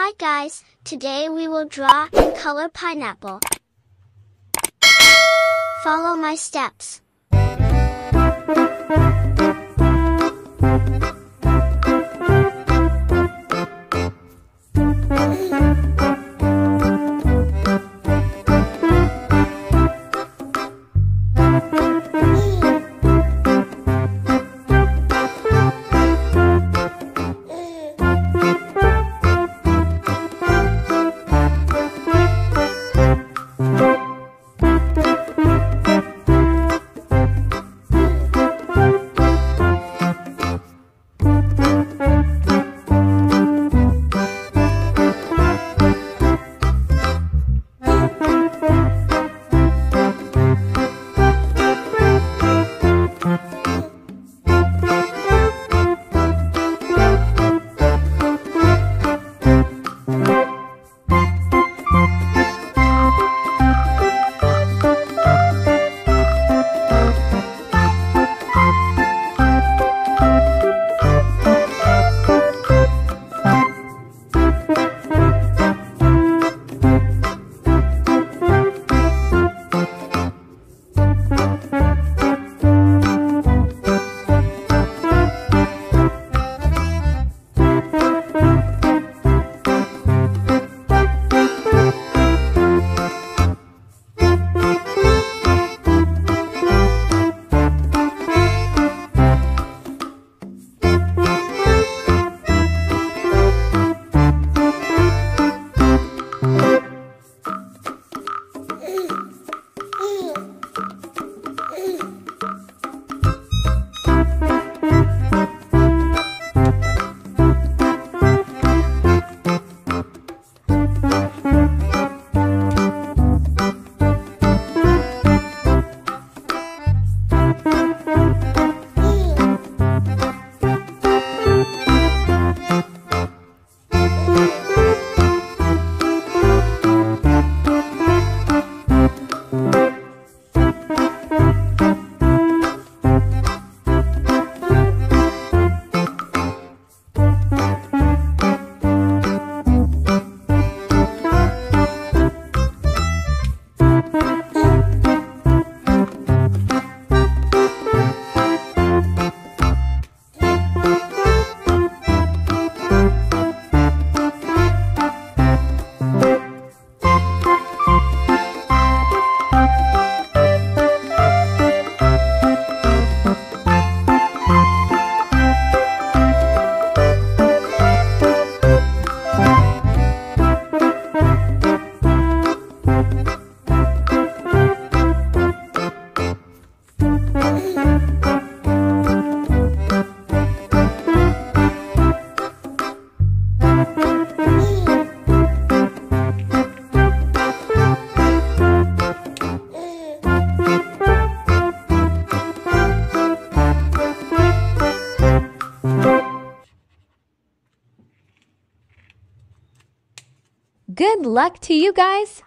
Hi guys, today we will draw and color pineapple. Follow my steps. Good luck to you guys!